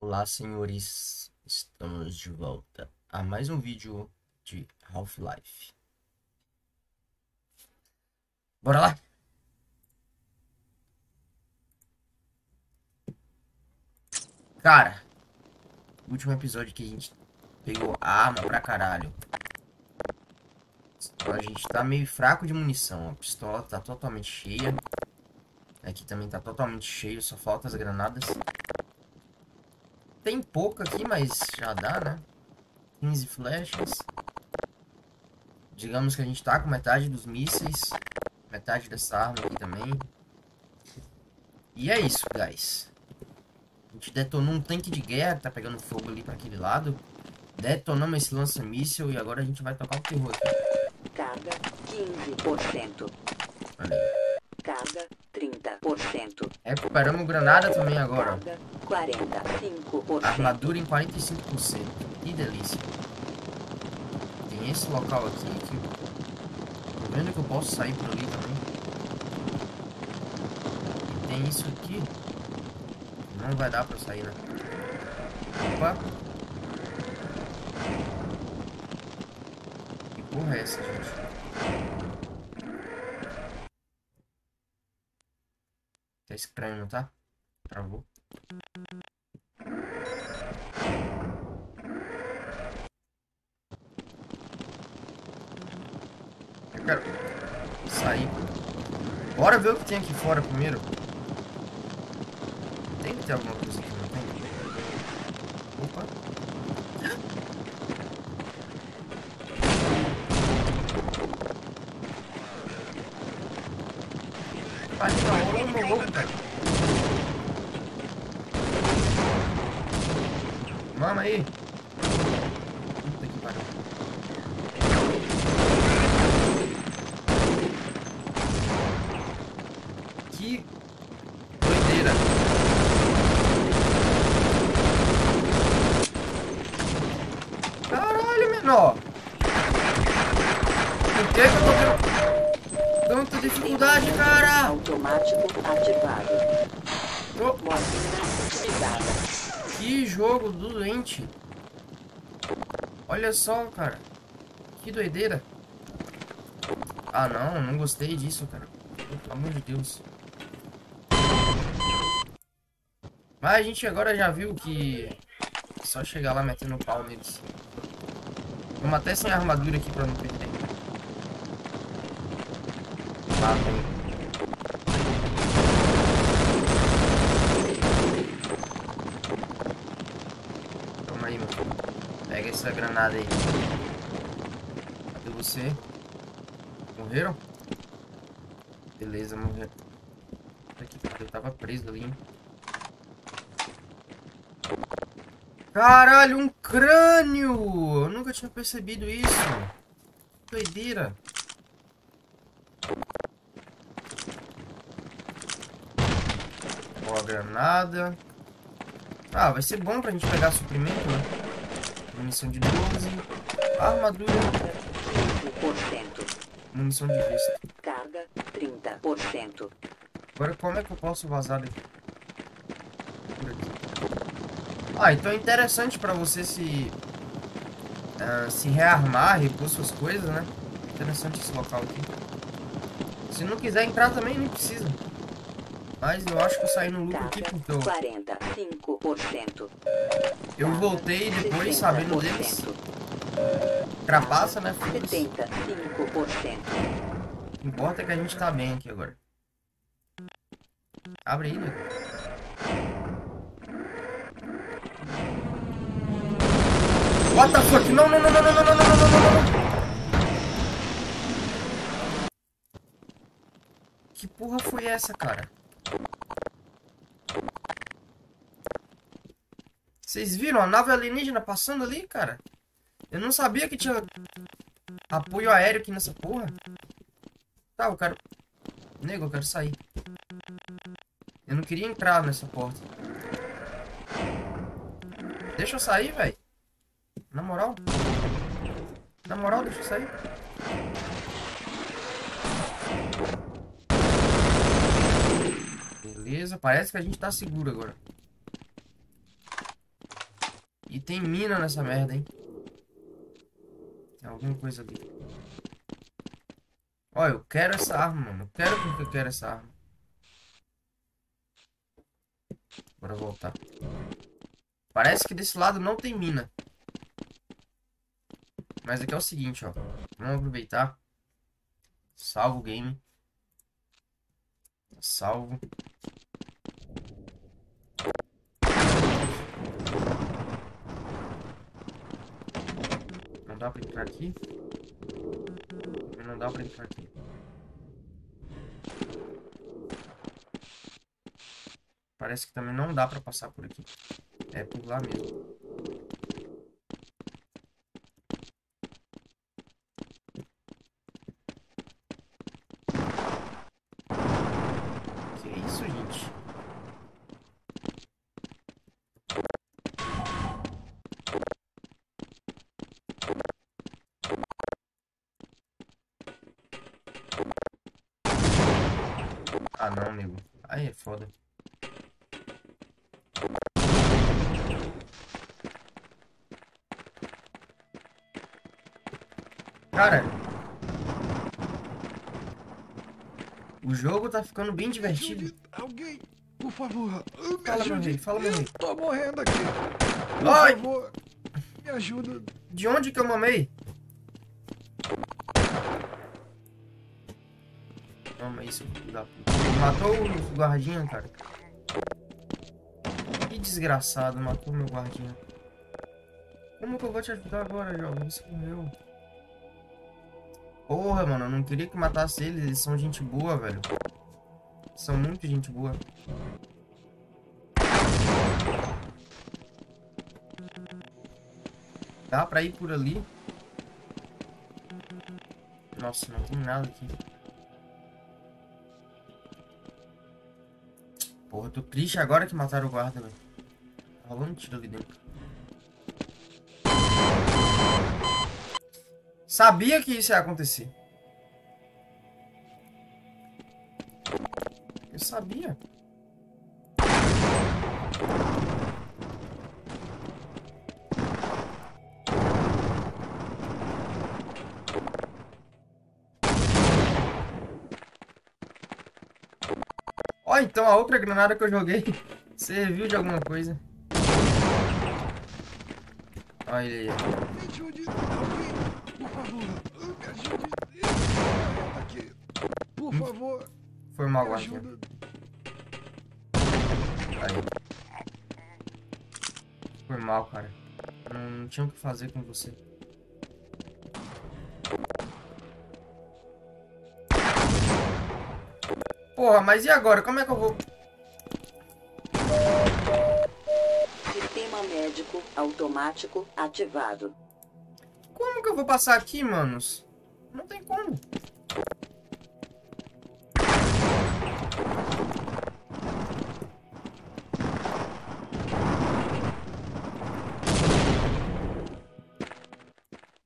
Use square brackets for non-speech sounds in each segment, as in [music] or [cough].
Olá, senhores. Estamos de volta a mais um vídeo de Half-Life. Bora lá? Cara, último episódio que a gente pegou arma pra caralho. A gente tá meio fraco de munição. A pistola tá totalmente cheia. Aqui também tá totalmente cheio, só falta as granadas. Tem pouco aqui, mas já dá, né? 15 flechas. Digamos que a gente tá com metade dos mísseis. Metade dessa arma aqui também. E é isso, guys. A gente detonou um tanque de guerra que tá pegando fogo ali pra aquele lado. Detonamos esse lança-míssel e agora a gente vai tocar o terror aqui. Carga 15%. Olha aí. Carga 30%. Recuperamos granada também agora. Carga 45%. Armadura em 45%. Que delícia. Tem esse local aqui que... Tô vendo que eu posso sair por ali também. E tem isso aqui. Não vai dar pra sair, né? Opa. Que porra é essa, gente? Tá não? Travou. Eu quero sair. Bora ver o que tem aqui fora primeiro. Tem que ter alguma coisa aqui, não tem? Opa. Vai, tá ô, cara. Bye. Olha só, cara. Que doideira. Ah, não. Não gostei disso, cara. Pelo amor de Deus. Mas a gente agora já viu que... é Só chegar lá metendo pau neles. Vamos até sem armadura aqui pra não perder. Lá tem. Toma aí, mano. Pega essa granada aí. Cadê você? Morreram? Beleza, morreram. Aqui, eu tava preso ali, hein? Caralho, um crânio! Eu nunca tinha percebido isso. Doideira. Boa granada. Ah, vai ser bom pra gente pegar suprimento, né? Munição de 12. Armadura. 15%. Munição de vista. Carga 30%. Agora como é que eu posso vazar daqui? Por aqui. Ah, então é interessante pra você se... ah, se rearmar, repor suas coisas, né? Interessante esse local aqui. Se não quiser entrar também, nem precisa. Mas eu acho que eu saí no lucro aqui porque eu, 45%. Eu voltei depois sabendo deles. Trapaça, né? Foda-se. 75%. O que importa é que a gente tá bem aqui agora. Abre aí, né? What the fuck? Não, não, não, não, não, não, não, não, não, não, não, não. Que porra foi essa, cara? Vocês viram a nave alienígena passando ali, cara? Eu não sabia que tinha apoio aéreo aqui nessa porra. Tá, eu quero... Nego, eu quero sair. Eu não queria entrar nessa porta. Deixa eu sair, velho. Na moral. Na moral, deixa eu sair. Beleza, parece que a gente tá seguro agora. E tem mina nessa merda, hein? Tem alguma coisa ali. Ó, eu quero essa arma, mano. Eu quero porque eu quero essa arma. Bora voltar. Parece que desse lado não tem mina. Mas aqui é o seguinte, ó. Vamos aproveitar. Salvo o game. Salvo. Não dá pra entrar aqui. Não dá pra entrar aqui. Parece que também não dá pra passar por aqui. É por lá mesmo. Que isso, gente? Ah, não, amigo. Aí é foda. Cara, o jogo tá ficando bem divertido. Alguém, por favor. Me Fala, meu ajude. rei, fala, meu Eu rei. tô morrendo aqui. Por Ai! favor, me ajuda. De onde que eu mamei? Toma isso, da puta. Matou o guardinha, cara. Que desgraçado, matou meu guardinha. Como que eu vou te ajudar agora, jovem? Você morreu. Porra, mano, eu não queria que matasse eles. Eles são gente boa, velho. São muito gente boa. Dá pra ir por ali? Nossa, não tem nada aqui. Porra, eu tô triste agora que mataram o guarda, velho. Tá rolando tiro ali dentro. Sabia que isso ia acontecer. Eu sabia. Ó, então a outra granada que eu joguei [laughs] serviu de alguma coisa. Olha aí. Me ajude alguém, por favor. Me ajude. Aqui. Por favor, Foi mal. Aí. Foi mal, cara. Não, não tinha o que fazer com você. Porra, mas e agora? Como é que eu vou... Sistema médico automático ativado. Vou passar aqui, manos? Não tem como.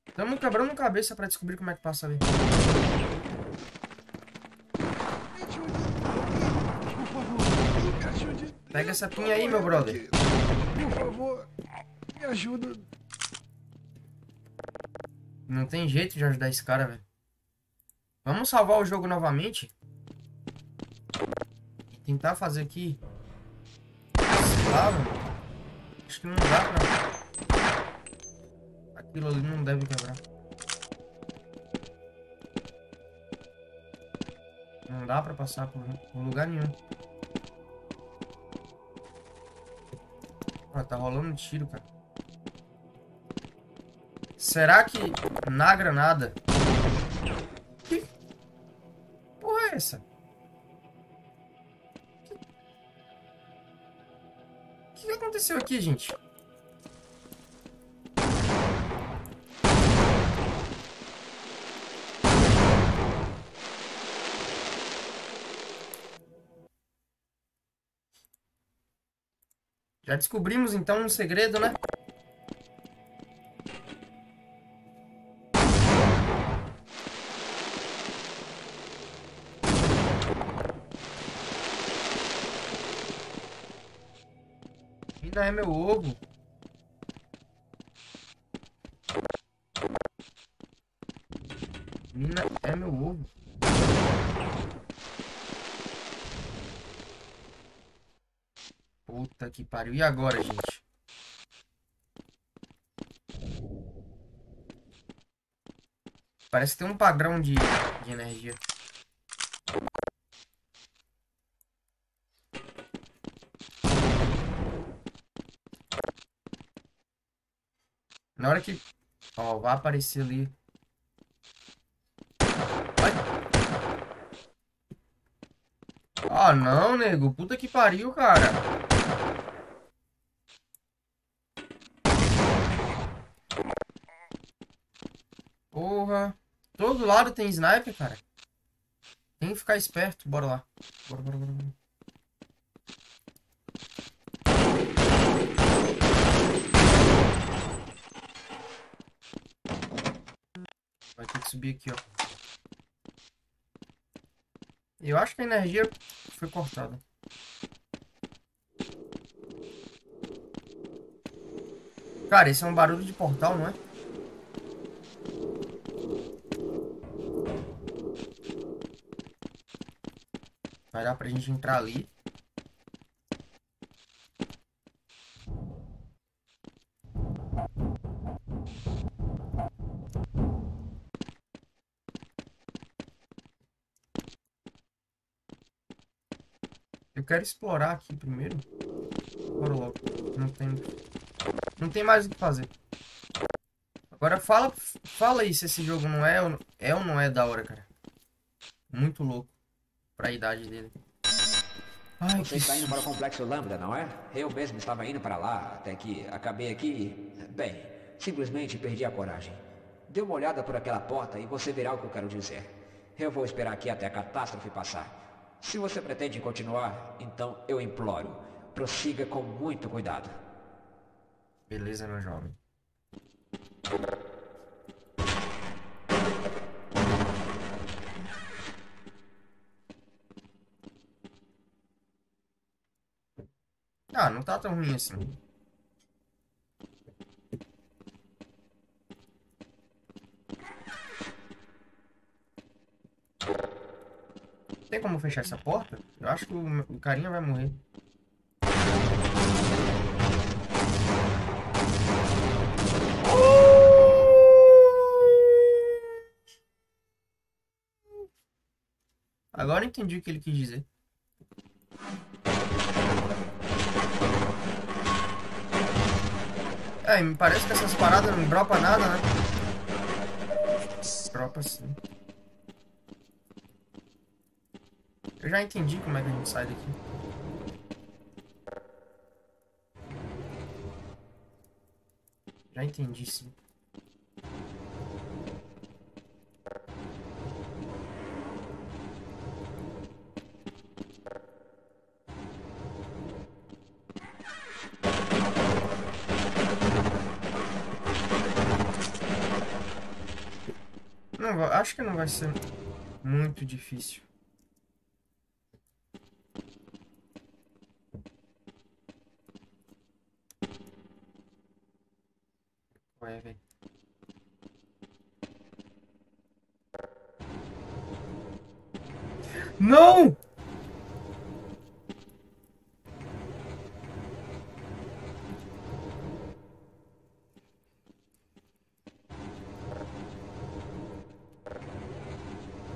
Estamos quebrando cabeça pra descobrir como é que passa ali. Pega essa pinha aí, meu brother. Por favor, me ajuda. Não tem jeito de ajudar esse cara, velho. Vamos salvar o jogo novamente. E tentar fazer aqui. Sei lá, mano. Acho que não dá pra. Aquilo ali não deve quebrar. Não dá pra passar por, por lugar nenhum. Ah, tá rolando tiro, cara. Será que na granada... Que porra é essa? O que, que aconteceu aqui, gente? Já descobrimos então um segredo, né? dar é meu ovo. Menina, é meu ovo. Puta que pariu. E agora, gente? Parece que tem um padrão de, de energia. Vai aparecer ali. Ai. Ah, não, nego. Puta que pariu, cara. Porra. Todo lado tem sniper, cara. Tem que ficar esperto. Bora lá. Bora, bora, bora. bora. Vai ter que subir aqui, ó. Eu acho que a energia foi cortada. Cara, esse é um barulho de portal, não é? Vai dar pra gente entrar ali. Quero explorar aqui primeiro. Bora logo. Não tem... Não tem mais o que fazer. Agora fala, fala aí se esse jogo não é, ou- é ou não é da hora, cara. Muito louco. Pra idade dele. Ai, Você que está indo para o complexo Lambda, não é? Eu mesmo estava indo para lá, até que acabei aqui. Bem, simplesmente perdi a coragem. Dê uma olhada por aquela porta e você verá o que eu quero dizer. Eu vou esperar aqui até a catástrofe passar. Se você pretende continuar, então eu imploro, prossiga com muito cuidado. Beleza, meu jovem. Ah, não tá tão ruim assim. Tem como fechar essa porta? Eu acho que o, o carinha vai morrer. Agora entendi o que ele quis dizer. É, me parece que essas paradas não dropa nada, né? Dropa sim. Eu já entendi como é que a gente sai daqui. Já entendi sim. Não, acho que não vai ser muito difícil. Ué, velho. Não!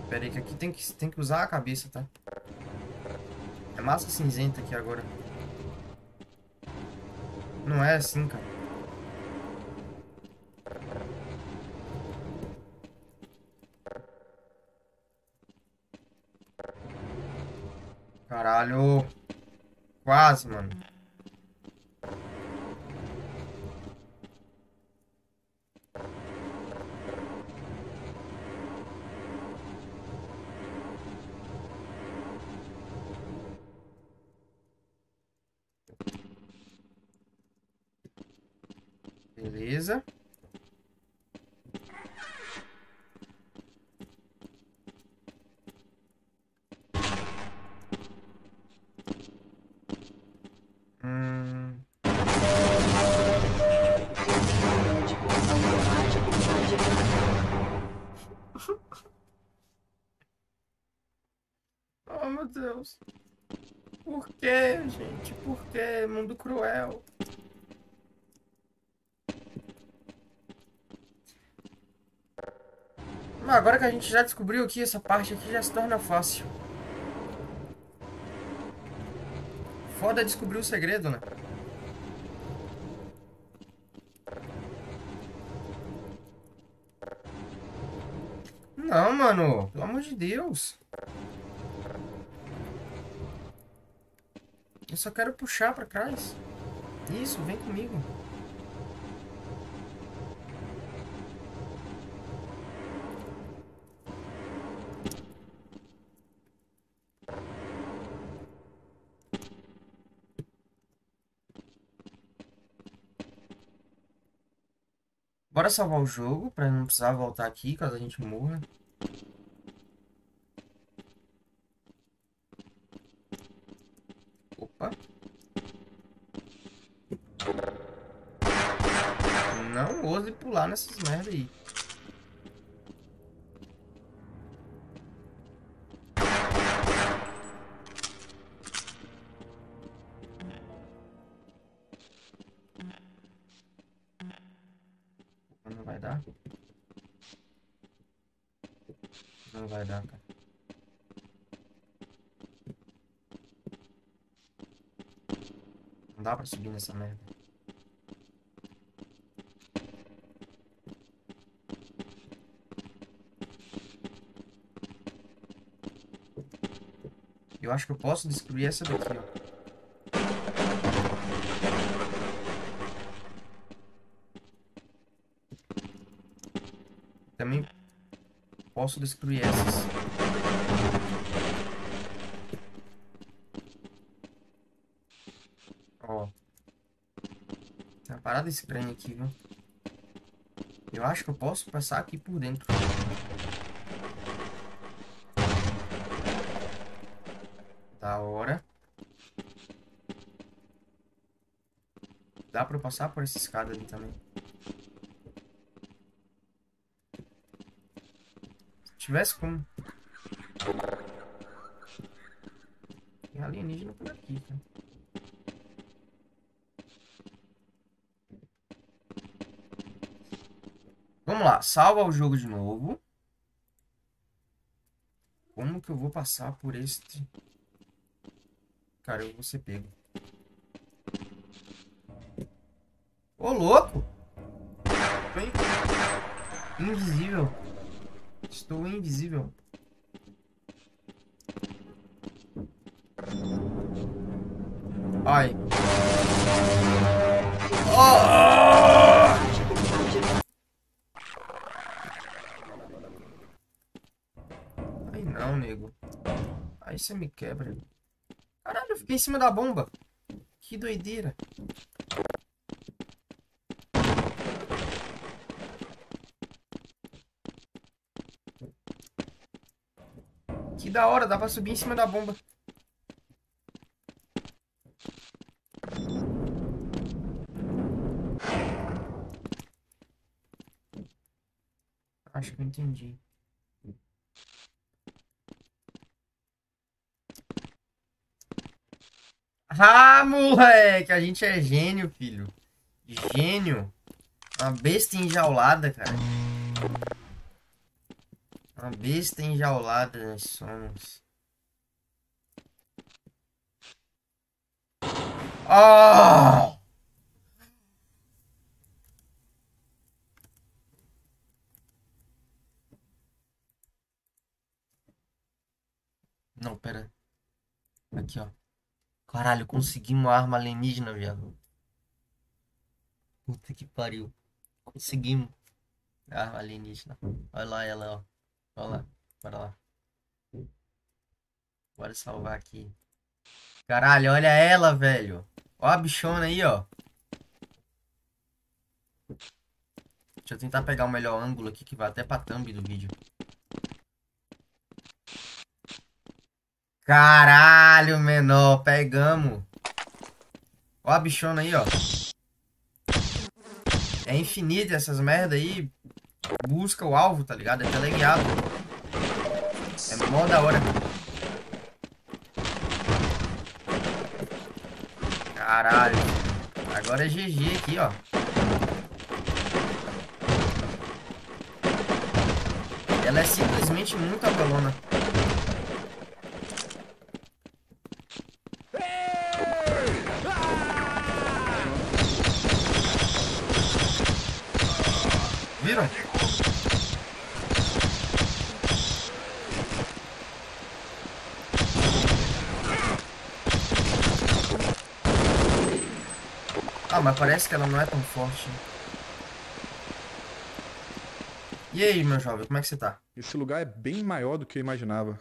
Pera aí, que aqui tem que, tem que usar a cabeça, tá? É massa cinzenta aqui agora. Não é assim, cara. Caralho. Quase, mano. Agora que a gente já descobriu aqui, essa parte aqui já se torna fácil. Foda descobrir o segredo, né? Não, mano. Pelo amor de Deus. Eu só quero puxar pra trás. Isso, vem comigo. Bora salvar o jogo, pra não precisar voltar aqui caso a gente morra. Opa. Não ouse pular nessas merda aí. Dá pra subir nessa merda. Eu acho que eu posso destruir essa daqui, ó. Também posso destruir essas. Ó. Uma parada estranha aqui, viu? Eu acho que eu posso passar aqui por dentro. Da hora. Dá pra eu passar por essa escada ali também. Se tivesse como. Tem alienígena por aqui, cara. Vamos lá, salva o jogo de novo. Como que eu vou passar por este... Cara, eu vou ser pego. Ô, louco! Tô in- invisível. Estou invisível. Ai. Oh! Ai não, nego. Aí você me quebra. Caralho, eu fiquei em cima da bomba. Que doideira. Que da hora, dá pra subir em cima da bomba. Acho que eu entendi. Ah, moleque, a gente é gênio, filho. Gênio. Uma besta enjaulada, cara. Uma besta enjaulada nós somos. Oh! Não, pera. Aqui, ó. Caralho, conseguimos uma arma alienígena, viado. Puta que pariu. Conseguimos. Arma alienígena. Olha lá ela, ó. Olha lá. Bora lá. Bora salvar aqui. Caralho, olha ela, velho. Ó a bichona aí, ó. Deixa eu tentar pegar o melhor ângulo aqui que vai até pra thumb do vídeo. Caralho, menor, pegamos. Ó a bichona aí, ó. É infinita essas merda aí. Busca o alvo, tá ligado? É teleguiado. É mó da hora. Caralho. Agora é GG aqui, ó. Ela é simplesmente muito apelona. Viram? Ah, mas parece que ela não é tão forte. E aí, meu jovem, como é que você tá? Esse lugar é bem maior do que eu imaginava.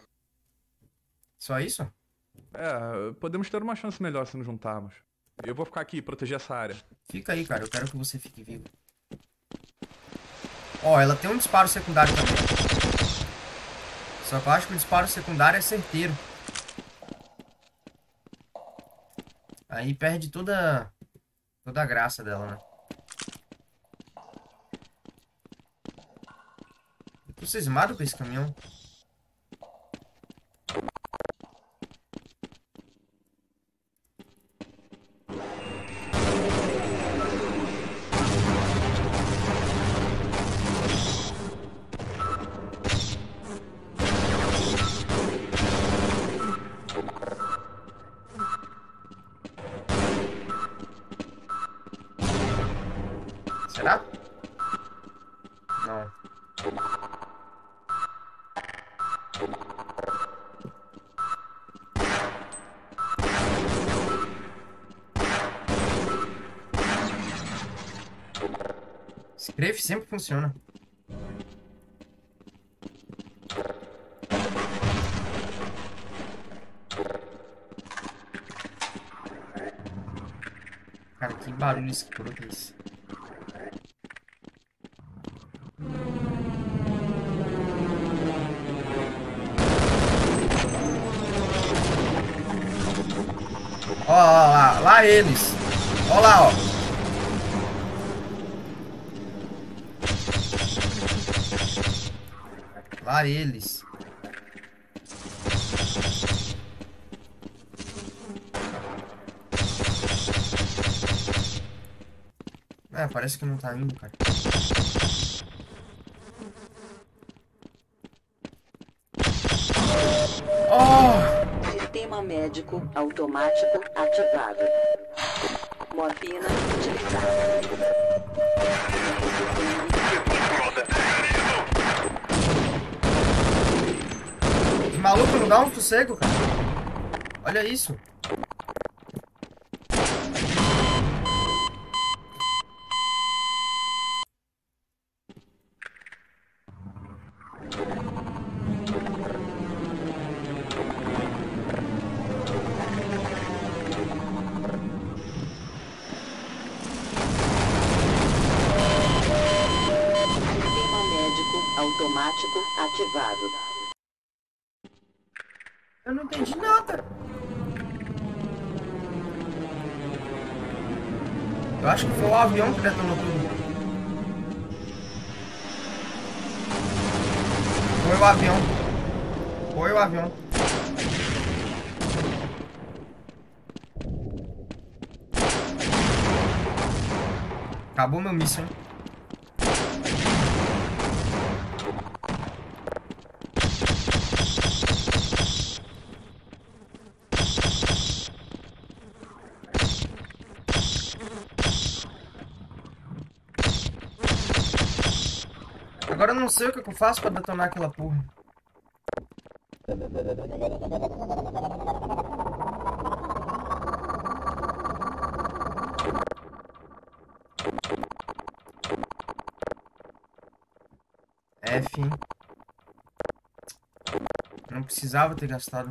Só isso? É, podemos ter uma chance melhor se nos juntarmos. Eu vou ficar aqui, proteger essa área. Fica aí, cara. Eu quero que você fique vivo. Ó, ela tem um disparo secundário também. Só que eu acho que o disparo secundário é certeiro. Aí perde toda... Toda a graça dela, né? Vocês matam com esse caminhão? Scrape sempre funciona. Cara, que barulho escroto é esse. Ó, ó, lá, lá eles. Ó lá, ó. Eles. É, parece que não tá indo, cara. Oh! Sistema médico automático ativado. Sossego, cara. Olha isso. Automático ativado. Eu não entendi nada. Eu acho que foi o avião que detonou tudo. Foi o avião. Foi o avião. Acabou meu hein? Não sei o que eu faço pra detonar aquela porra. F. Não precisava ter gastado.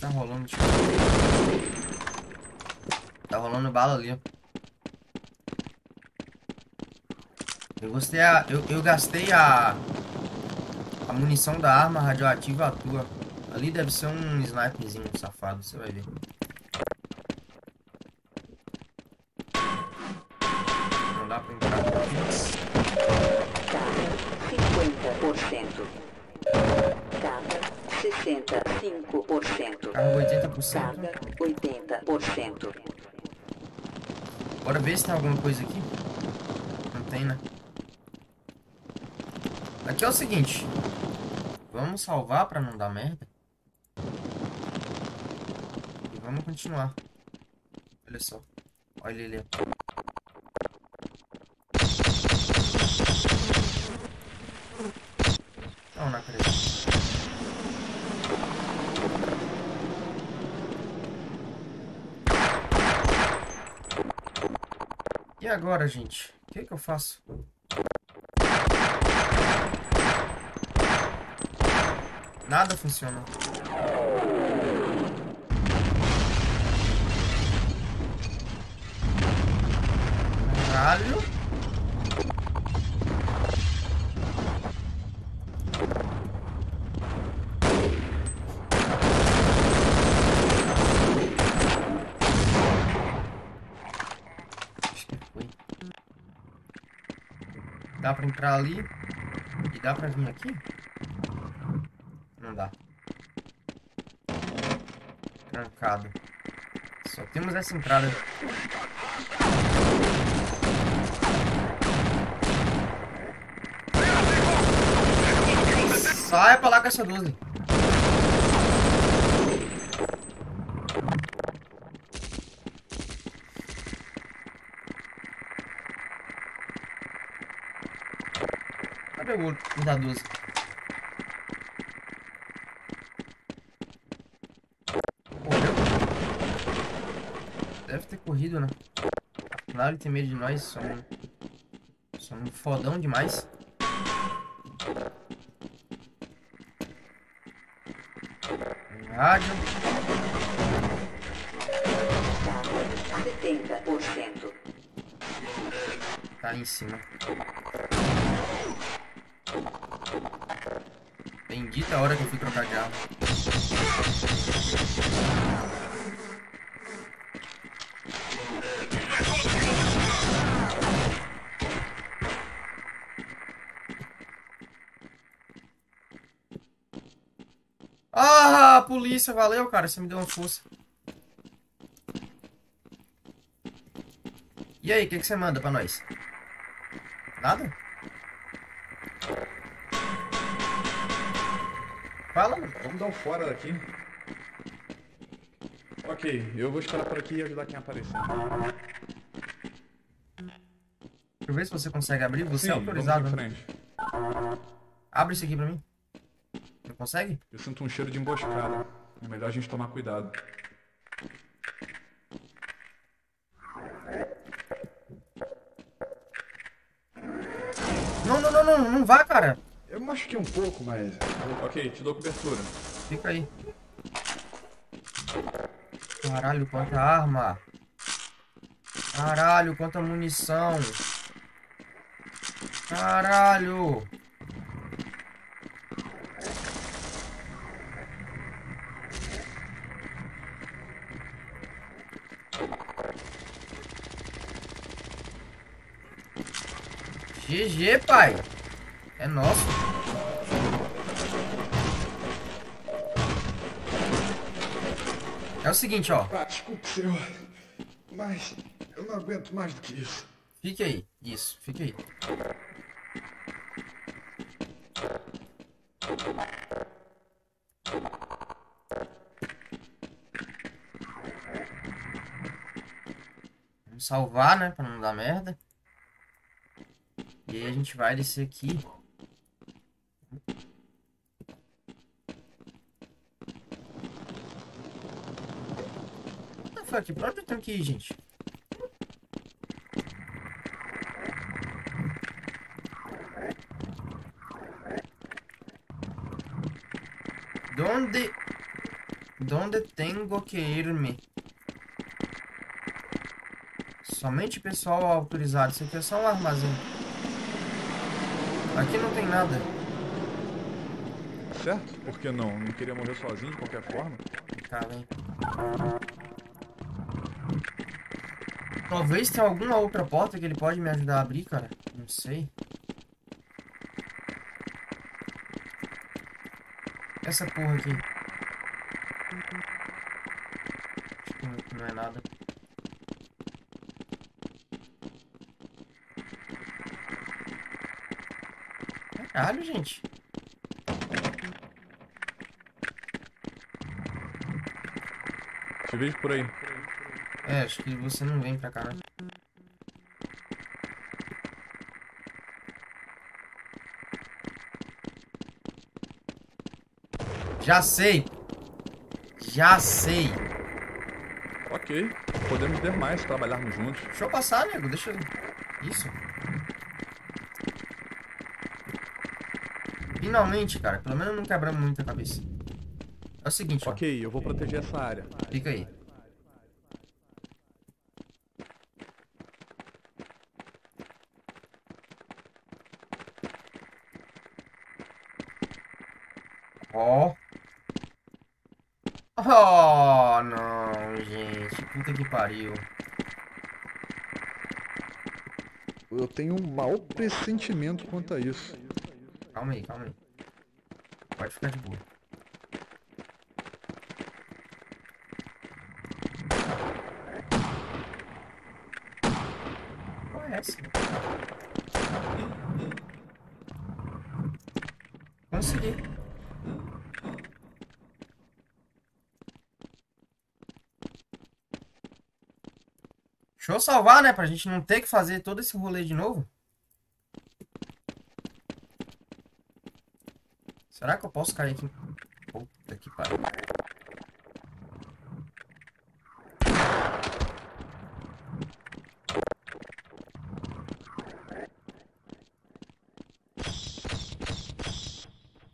Tá rolando? Eu ver. Tá rolando bala ali, ó. Gostei a. Eu, eu gastei a. A munição da arma radioativa à tua. Ali deve ser um sniperzinho safado, você vai ver. Não dá pra entrar aqui. Carga 50%. Carga 65%. Carro 80%. Carga 80%. Bora ver se tem alguma coisa aqui. Não tem, né? Aqui é o seguinte. Vamos salvar pra não dar merda. E vamos continuar. Olha só. Olha ele. Não, não acredito. E agora, gente? O que, que eu faço? Nada funciona. Caralho. Dá pra entrar ali. E dá pra vir aqui? Não dá. Trancado. Só temos essa entrada. Sai pra lá com essa 12. Cadê o outro da 12? Correu? Deve ter corrido, né? Claro, ele tem medo de nós. Somos, somos fodão demais. Rádio. 70%. Tá em cima. Bendita a hora que eu fui trocar de arma. Polícia, valeu, cara. Você me deu uma força. E aí, o que, que você manda pra nós? Nada? Fala. Vamos dar um fora daqui. Ok, eu vou esperar por aqui e ajudar quem aparecer. Deixa eu ver se você consegue abrir. Você Sim, é autorizado. vamos né? frente. Abre isso aqui pra mim. Não consegue? Eu sinto um cheiro de emboscada. É melhor a gente tomar cuidado. Não, não, não, não. Não vá, cara. Eu machuquei um pouco, mas. Ok, te dou cobertura. Fica aí. Caralho, quanta arma. Caralho, quanta munição. Caralho. GG, pai. É nosso. É o seguinte, ó. Ah, desculpe, senhor. Mas eu não aguento mais do que isso. Fique aí. Isso, fique aí. Vamos salvar, né? Pra não dar merda. E aí a gente vai descer aqui. What the fuck? Eu tenho que ir, gente? ¿Dónde? ¿Dónde tengo que irme? Somente pessoal autorizado. Isso aqui é só um armazém. Aqui não tem nada. Certo? Por que não? Não queria morrer sozinho de qualquer forma. Tá, vem. Talvez tenha alguma outra porta que ele pode me ajudar a abrir, cara. Não sei. Essa porra aqui. Acho que não- não é nada. Caralho, gente. Te vejo por aí. É, acho que você não vem pra cá, né? Já sei. Já sei. Ok. Podemos ver mais trabalharmos juntos. Deixa eu passar, nego. Deixa eu... Isso. Finalmente, cara. Pelo menos não quebramos muita cabeça. É o seguinte, ó. Ok, eu vou proteger essa área. Fica aí. Ó. Oh, não, gente. Puta que pariu. Eu tenho um mau pressentimento quanto a isso. Calma aí, calma aí. Pode ficar de boa. Qual é essa? Consegui. Deixa eu salvar, né? Pra gente não ter que fazer todo esse rolê de novo. Será que eu posso cair aqui? Puta que pariu.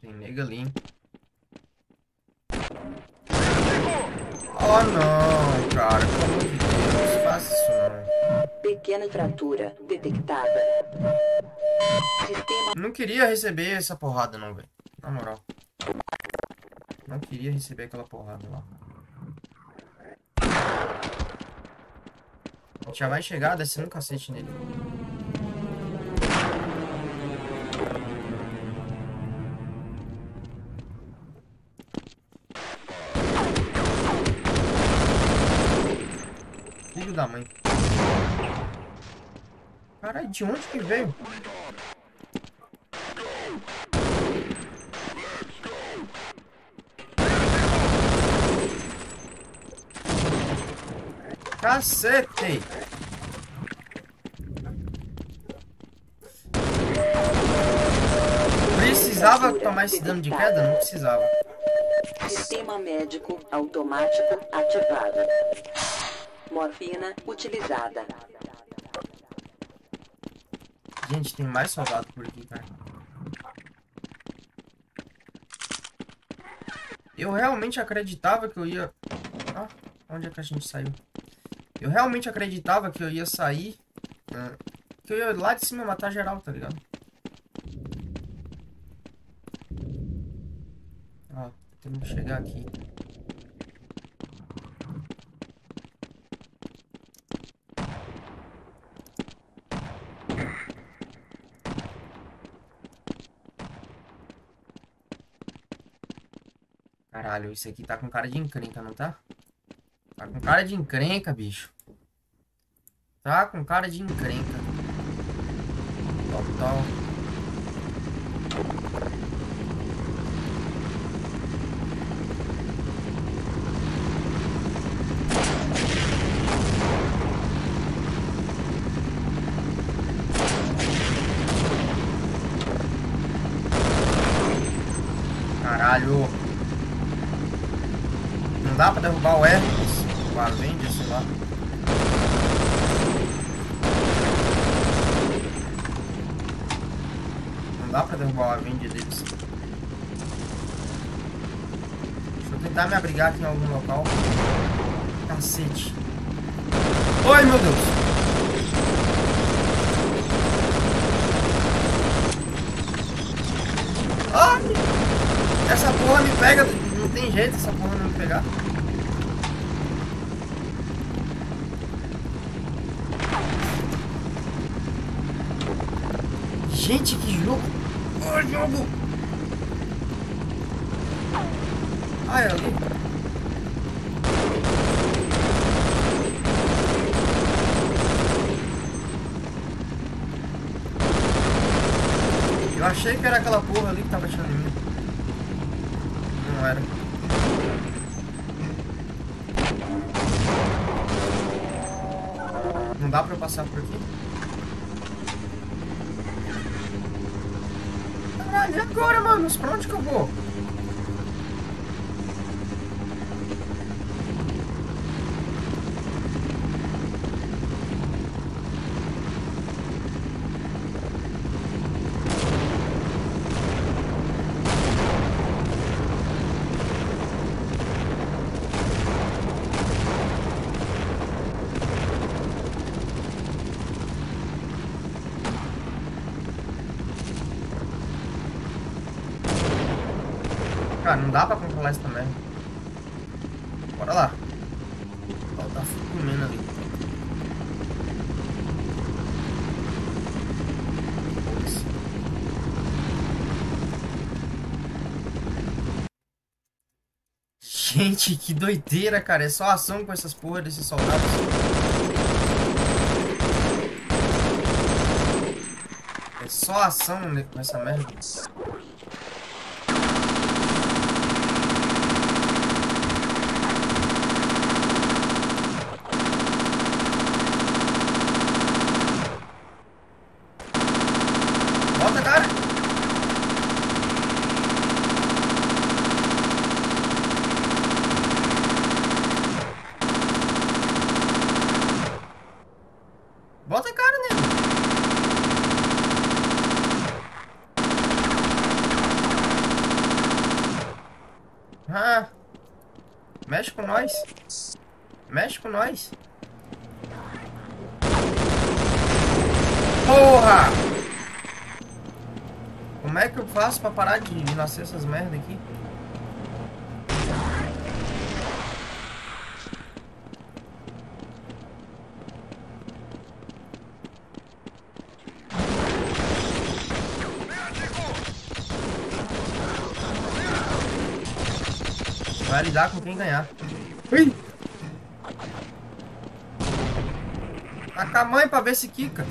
Tem nega ali, hein? Oh não, cara, pelo amor de Deus, faça isso não. Pequena fratura detectada. Sistema Não queria receber essa porrada não, velho. Na moral. Não queria receber aquela porrada lá. A gente já vai chegar descendo um cacete nele. Filho da mãe. Caralho, de onde que veio? Cacete! Precisava tomar esse dano de queda? Não precisava. Sistema médico automático ativado. Morfina utilizada. Gente, tem mais soldado por aqui, cara. Eu realmente acreditava que eu ia... Ah, onde é que a gente saiu? Eu realmente acreditava que eu ia sair... ah, que eu ia lá de cima matar geral, tá ligado? Ó, temos que chegar aqui. Caralho, isso aqui tá com cara de encrenca, não tá? Tá com cara de encrenca, bicho. Tá com cara de encrenca. Total. Caralho. Não dá pra derrubar o Hermes? O Avenger, sei lá. Não dá pra derrubar o Avenger deles. Deixa eu tentar me abrigar aqui em algum local. Cacete. Oi, meu Deus. Ai! Essa porra me pega. Não tem jeito essa porra não me pegar. Gente, que jogo! Ô, jogo! Ah, é ali. Eu achei que era aquela porra ali que tava atirando em mim. Não era. Não dá pra eu passar por aqui? Caralho, e agora, mano? Pra onde que eu vou? Cara, não dá pra controlar isso também. Bora lá. Ó, tá comendo ali. Gente, que doideira, cara. É só ação com essas porra desses soldados. É só ação com essa merda. Volta, cara! Bota a cara nele. Ah. Mexe com nós. Mexe com nós. Porra! Como é que eu faço pra parar de de nascer essas merda aqui? Vai lidar com quem ganhar. Ui! Taca a mãe pra ver se quica.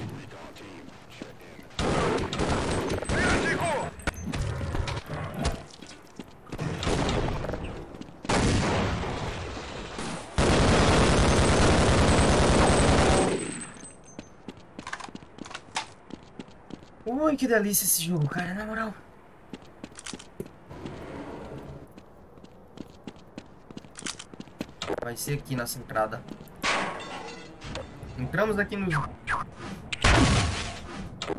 Ui, que delícia esse jogo, cara, na moral. Vai ser aqui nessa entrada. Entramos aqui no...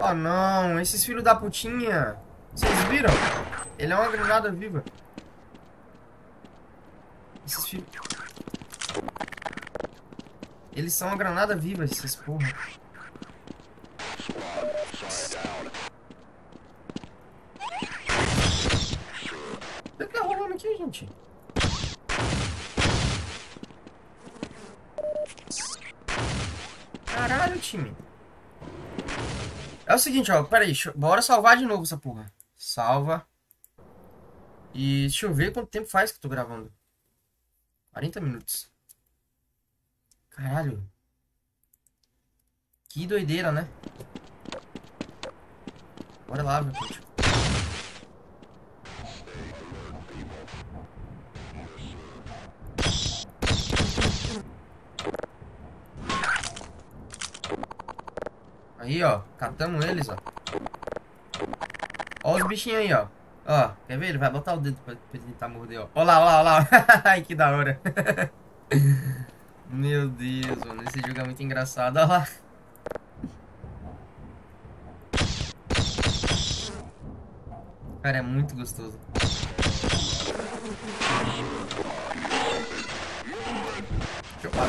Oh não, esses filhos da putinha. Vocês viram? Ele é uma granada viva. Esses filhos... Eles são uma granada viva, esses porra. O que tá rolando aqui, gente? Caralho, time. É o seguinte, ó. Pera aí. Bora salvar de novo essa porra. Salva. E deixa eu ver quanto tempo faz que eu tô gravando. 40 minutos. Caralho. Que doideira, né? Bora lá, meu puto. Aí, ó. Catamos eles, ó. Ó os bichinhos aí, ó. Ó, quer ver? Ele vai botar o dedo pra, pra tentar morder, ó. Ó lá, ó lá, ó lá. [laughs] Ai, que da hora. [laughs] Meu Deus, mano. Esse jogo é muito engraçado. Ó lá. Cara, é muito gostoso. Deixa eu parar.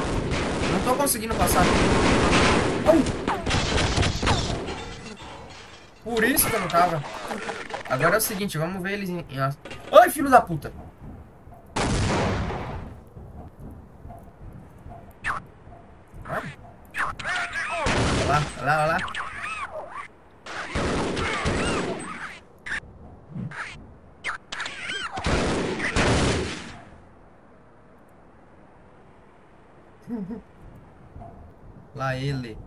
Não tô conseguindo passar. Ai. Por isso que eu não tava. Agora é o seguinte, vamos ver eles em... Ai, filho da puta! Vai. Olha lá, olha lá, olha lá. Lá ele.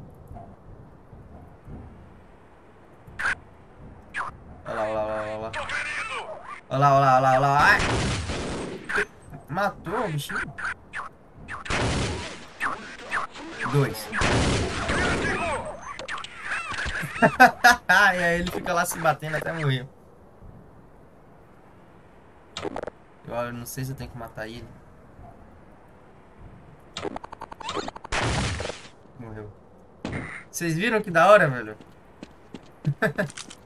Olha lá, olha lá, olha lá, olha lá. Olha lá, olha lá, olha lá, olha lá. Ai! Matou o bichinho? Dois. [laughs] e aí ele fica lá se batendo até morrer. Eu não sei se eu tenho que matar ele. Morreu. Vocês viram que da hora, velho? [laughs]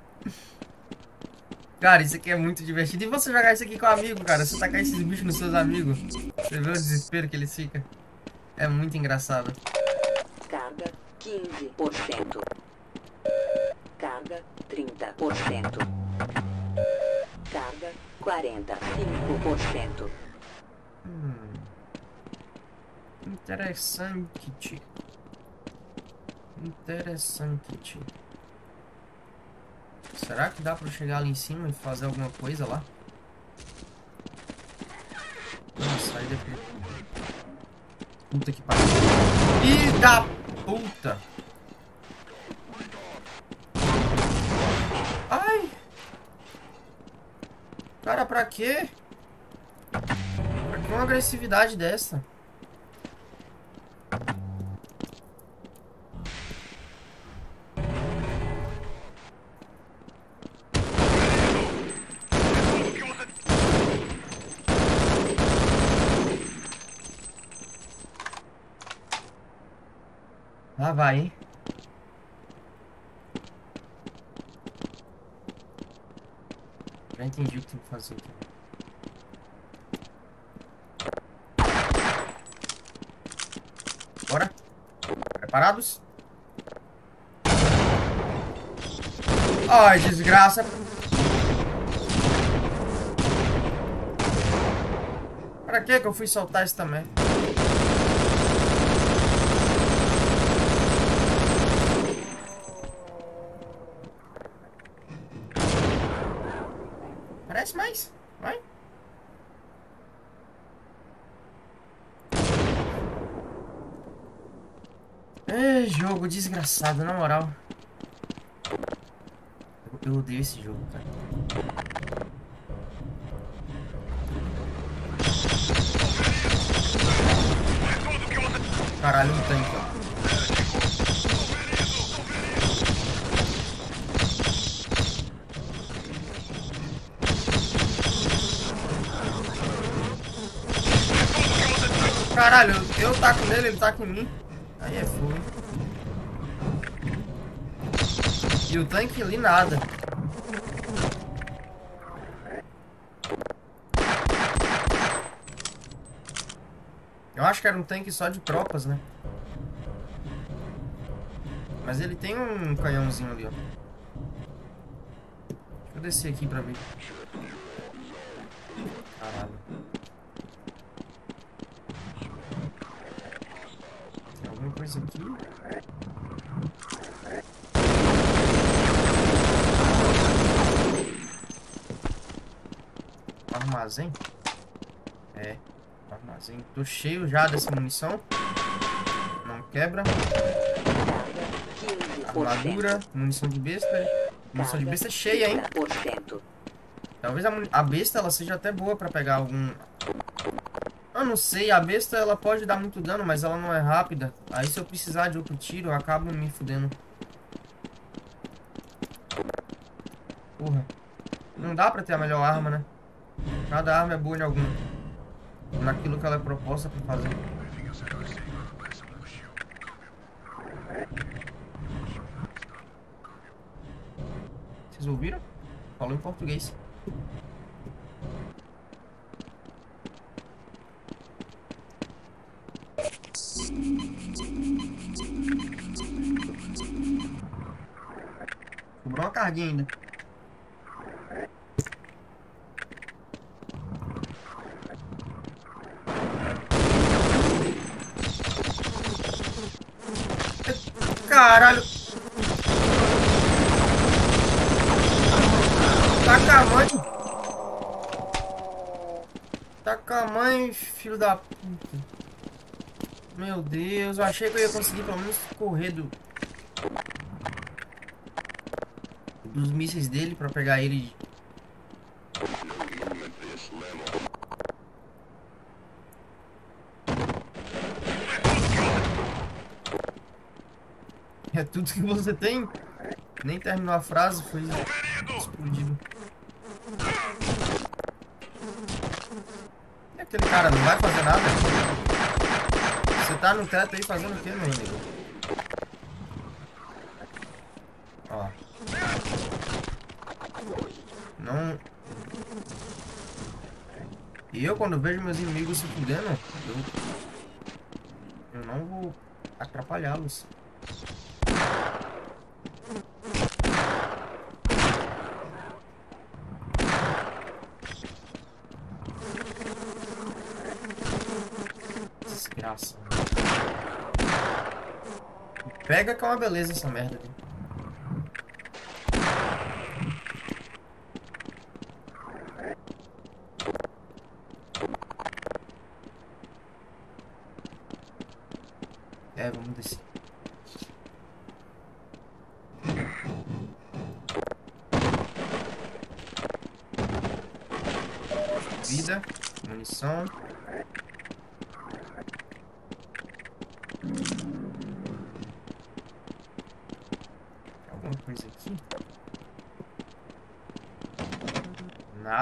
cara, isso aqui é muito divertido. E você jogar isso aqui com um amigo, cara? Você tacar esses bichos nos seus amigos. Você vê o desespero que eles ficam. É muito engraçado. Carga 15%. Carga 30%. Carga 45%. Hum. Interessante. Interessante. Será que dá pra chegar ali em cima e fazer alguma coisa lá? Nossa, sai daqui. Puta que pariu. Ih, da puta! Ai! Cara, pra quê? Pra que uma agressividade dessa? Vai, hein? Já entendi o que tem que fazer aqui. Bora. Preparados? Ai, desgraça. Pra que que eu fui soltar isso também? Parece mais. Vai. É, jogo desgraçado, na moral. Eu- Eu odeio esse jogo, cara. Caralho, um tanque, ó. Caralho, eu taco nele, ele taca em mim. Aí é fogo. E o tanque ali nada. Eu acho que era um tanque só de tropas, né? Mas ele tem um canhãozinho ali, ó. Deixa eu descer aqui pra ver. Armazém? É, armazém. Tô cheio já dessa munição. Não quebra. Carga 15%. Armadura, munição de besta. Munição de besta cheia, hein? 30%. Talvez a, a besta ela seja até boa pra pegar algum. Eu não sei, a besta ela pode dar muito dano, mas ela não é rápida. Aí se eu precisar de outro tiro, eu acabo me fudendo. Porra. Não dá pra ter a melhor arma, né? Cada arma é boa em algum. Naquilo que ela é proposta pra fazer. Vocês ouviram? Falou em português. Sobrou uma carguinha ainda. Caralho. Taca a mãe. Taca a mãe, filho da puta. Meu Deus, eu achei que eu ia conseguir pelo menos correr do... Dos mísseis dele pra pegar ele. É tudo que você tem? Nem terminou a frase, foi explodido. E aquele cara não vai fazer nada? Você tá no teto aí fazendo o que, meu amigo? Ó. Não... E eu, quando vejo meus inimigos se fudendo, eu... Eu não vou atrapalhá-los. Pega que é uma beleza essa merda. É, vamos descer. Vida, munição. Alguma coisa aqui?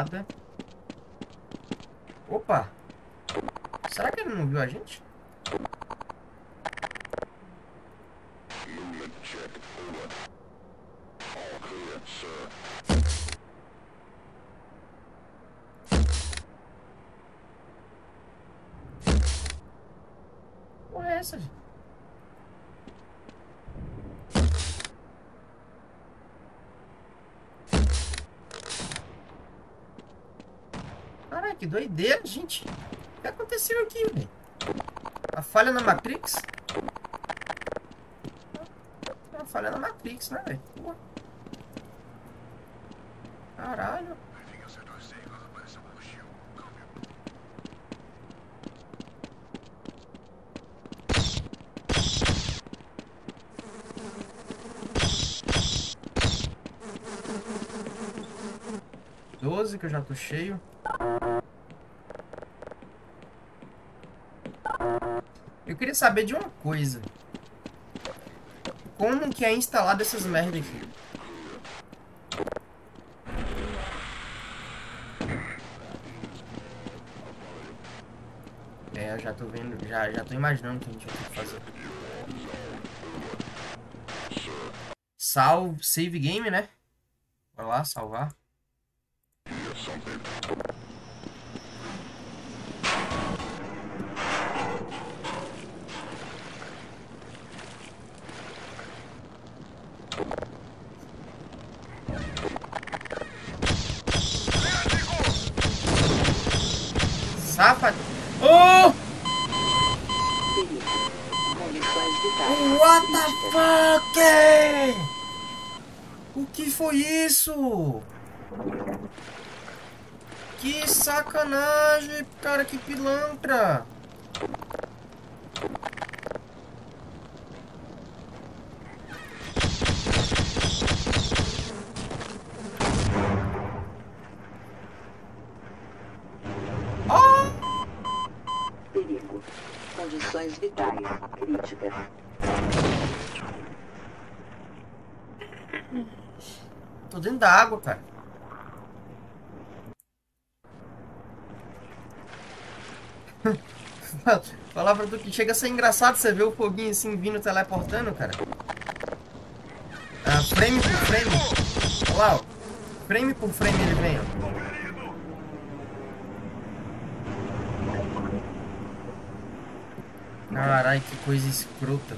Nada. Opa! Será que ele não viu a gente? Porra é essa, gente? Caralho, que doideira, gente. O que aconteceu aqui, velho? A falha na Matrix? Uma falha na Matrix, né, velho? Caralho. Doze que eu já tô cheio. Eu queria saber de uma coisa. Como que é instalado essas merda aqui? É, eu já tô vendo, já, já tô imaginando o que a gente vai ter que fazer. Salve, save game, né? Vai lá, salvar. Safado. Oh! Condições vitais What the críticas. fuck? O que foi isso? Que sacanagem, cara, que pilantra. Oh! Perigo. Condições vitais críticas. Tô dentro da água, cara. Falar pra tu que chega a ser engraçado você ver o foguinho assim vindo teleportando, cara. Ah, frame por frame. Olha lá, ó. Frame por frame ele vem, ó. Caralho, que coisa escrota.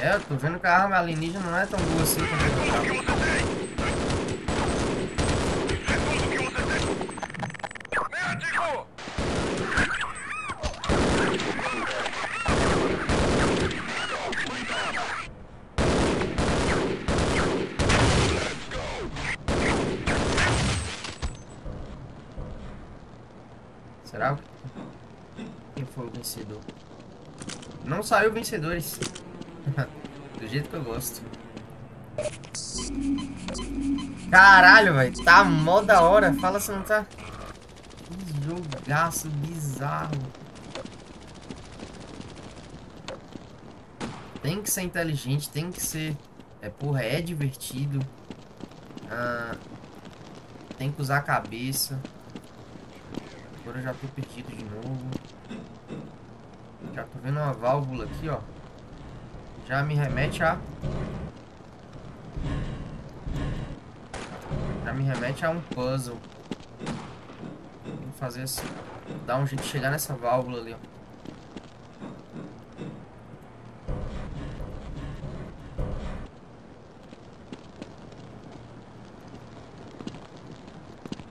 É, eu tô vendo que a arma alienígena não é tão boa assim como eu tava. Será? Quem foi o vencedor? Não saiu vencedores. Do jeito que eu gosto. Caralho, velho. Tá mó da hora. Fala se não tá. Que jogaço bizarro. Tem que ser inteligente, tem que ser. É, porra, é divertido. Ah, tem que usar a cabeça. Agora eu já tô perdido de novo. Já tô vendo uma válvula aqui, ó. Já me remete a. Já me remete a um puzzle. Vou fazer assim. Dar um jeito de chegar nessa válvula ali, ó.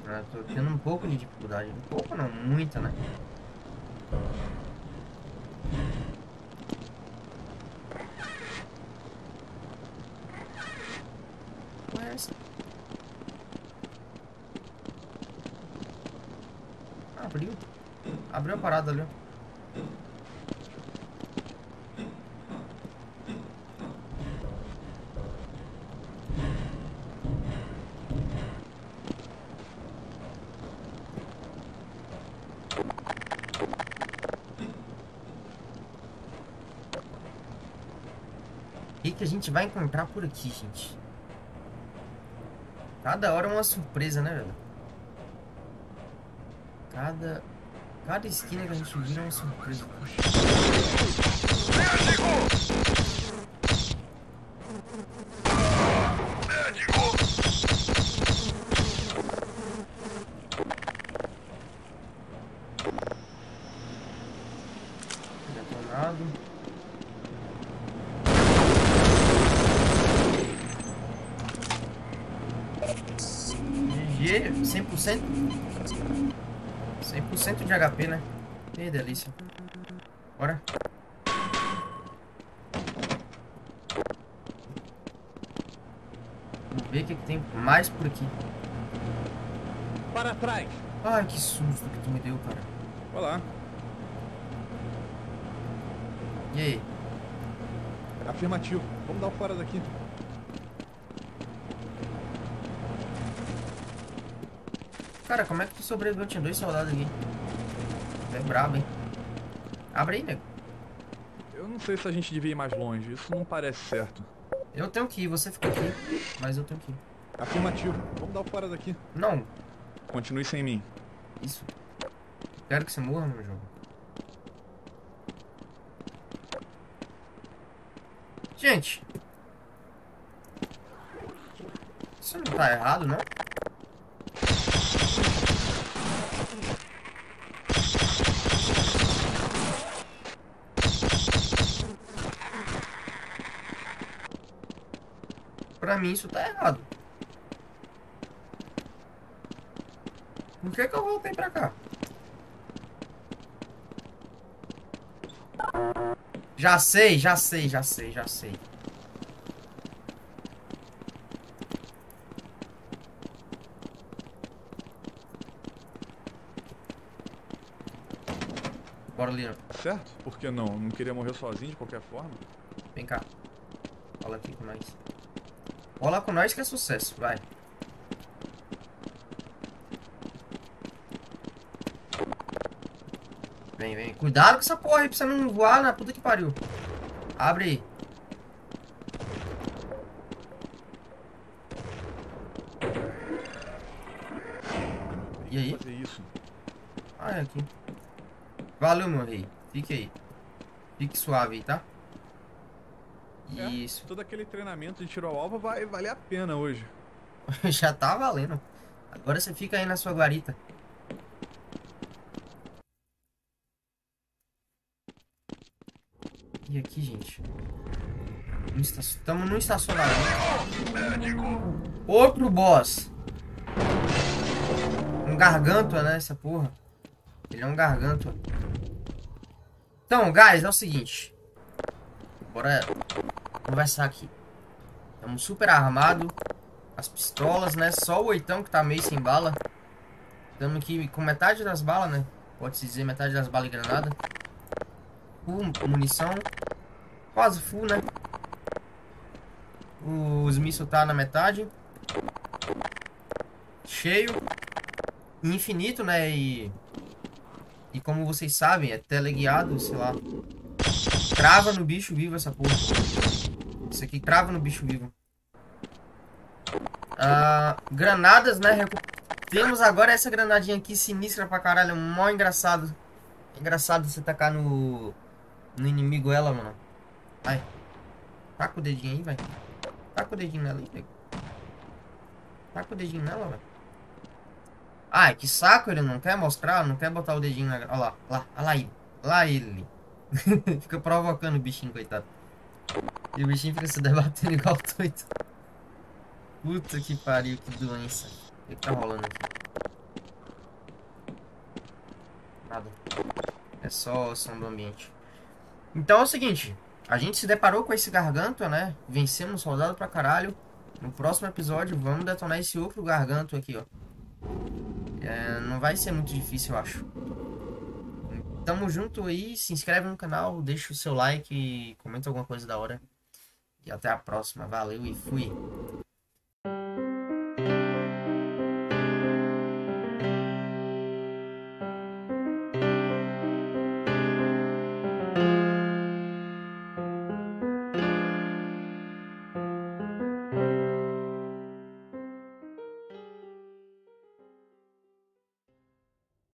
Ah, tô tendo um pouco de dificuldade. Um pouco não, muita, né? Qual é essa? Abriu. Abriu a parada ali, ó. O que, que a gente vai encontrar por aqui, gente? Cada hora é uma surpresa, né, velho? Cada... Cada esquina que a gente vira é uma surpresa. Detonado. 100% de HP, né? Que delícia. Bora. Vamos ver o que, que tem mais por aqui. Para trás! Ai, que susto que tu me deu, cara. Olá. E aí? Afirmativo. Vamos dar o fora daqui. Cara, como é que tu sobreviveu? Tinha dois soldados aqui. Brabo, hein? Abre aí, nego. Eu não sei se a gente devia ir mais longe. Isso não parece certo. Eu tenho que ir, você fica aqui. Mas eu tenho que ir. Afirmativo. Vamos dar o fora daqui. Não, Continue sem mim. isso. Quero que você morra, meu jogo. Gente. Isso não tá errado, não? Pra mim isso tá errado. Por que que eu voltei pra cá? Já sei, já sei, já sei, já sei. Bora, Lino. Certo? Por que não? Não queria morrer sozinho de qualquer forma? Vem cá. Fala aqui com nós. Rola com nós que é sucesso, vai. Vem, vem. Cuidado com essa porra aí pra você não voar na puta que pariu. Abre aí. E aí? Fazer isso. Ah, é aqui. Valeu, meu rei. Fique aí. Fique suave aí, tá? É. Isso. Todo aquele treinamento de tiro ao alvo vai valer a pena hoje. [laughs] Já tá valendo. Agora você fica aí na sua guarita. E aqui, gente? Estamos no estacionamento. Outro boss. Um gargantua, né? Essa porra. Ele é um gargantua. Então, guys, é o seguinte. Bora conversar aqui. Estamos super armado. As pistolas, né? Só o oitão que tá meio sem bala. Estamos aqui com metade das balas, né? Pode-se dizer metade das balas e granada. full munição. Quase full, né? Os mísseis tá na metade. Cheio. Infinito, né? E... E como vocês sabem, é teleguiado, sei lá. Trava no bicho vivo essa porra. Isso aqui trava no bicho vivo. Ah, granadas, né? Recu- Temos agora essa granadinha aqui sinistra pra caralho. Mó engraçado. Engraçado você tacar no. No inimigo ela, mano. Vai. Taca o dedinho aí, vai. Taca o dedinho nela aí, pega. Taca o dedinho nela, vai. Ai, que saco, ele não quer mostrar, não quer botar o dedinho na. Olha lá, lá, olha lá ele. Lá ele. [laughs] fica provocando o bichinho, coitado. E o bichinho fica se debatendo igual doido. Puta que pariu, que doença. O que tá rolando aqui? Nada. É só som do ambiente. Então é o seguinte. A gente se deparou com esse garganto, né? Vencemos soldado pra caralho. No próximo episódio, vamos detonar esse outro garganto aqui, ó. É, não vai ser muito difícil, eu acho. Tamo junto aí. Se inscreve no canal, deixa o seu like, comenta alguma coisa da hora. E até a próxima. Valeu e fui.